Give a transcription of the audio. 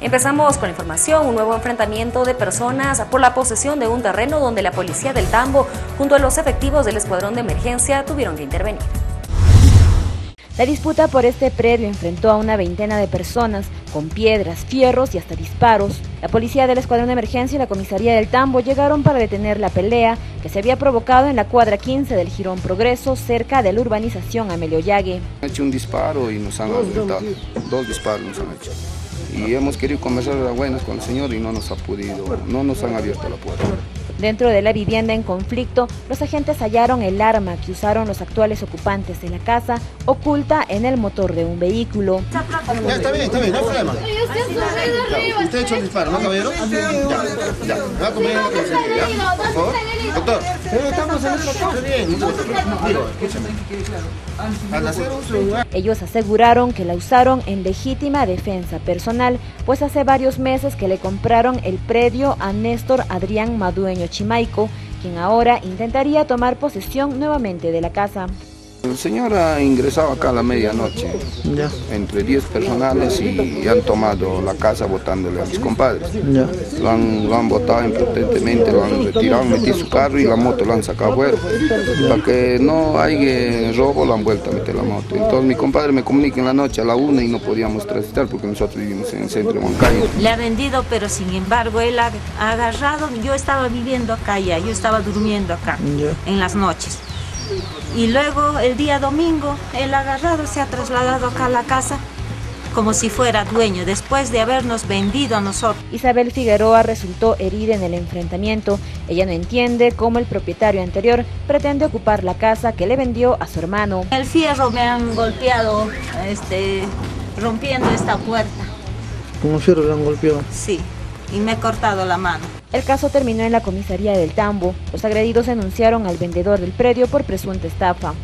Empezamos con información, un nuevo enfrentamiento de personas por la posesión de un terreno donde la policía del Tambo, junto a los efectivos del escuadrón de emergencia, tuvieron que intervenir. La disputa por este predio enfrentó a una veintena de personas con piedras, fierros y hasta disparos. La policía del escuadrón de emergencia y la comisaría del Tambo llegaron para detener la pelea que se había provocado en la cuadra 15 del Girón Progreso, cerca de la urbanización Amelio Yague. Han hecho un disparo y nos han asaltado. Dos disparos nos han hecho y hemos querido conversar a buenas con el señor y no nos ha podido, no nos han abierto la puerta. Dentro de la vivienda en conflicto, los agentes hallaron el arma que usaron los actuales ocupantes de la casa, oculta en el motor de un vehículo. Ya, está bien, está bien, no hay problema. ¿Usted ha hecho el disparo, no, caballero? Ya, ya. ¿Me va a comer ya? Por favor. Doctor. Estamos en Está bien, no Al hacer uso Ellos aseguraron que la usaron en legítima defensa personal, pues hace varios meses que le compraron el predio a Néstor Adrián Madueño Chimaico, quien ahora intentaría tomar posesión nuevamente de la casa. El señor ha ingresado acá a la medianoche, entre 10 personales y han tomado la casa botándole a mis compadres. Lo, han, lo han botado impudentemente, lo han retirado, han metido su carro y la moto lo han sacado afuera. Para que no haya robo, lo han vuelto a meter la moto. Entonces mi compadre me comunica en la noche a la una y no podíamos transitar porque nosotros vivimos en el centro de Moncayo. Le ha vendido, pero sin embargo él ha agarrado, yo estaba viviendo acá ya, yo estaba durmiendo acá en las noches. Y luego el día domingo, el agarrado se ha trasladado acá a la casa como si fuera dueño, después de habernos vendido a nosotros. Isabel Figueroa resultó herida en el enfrentamiento. Ella no entiende cómo el propietario anterior pretende ocupar la casa que le vendió a su hermano. El fierro me han golpeado, este, rompiendo esta puerta. ¿Con un fierro le han golpeado? Sí, y me he cortado la mano. El caso terminó en la comisaría del Tambo. Los agredidos denunciaron al vendedor del predio por presunta estafa.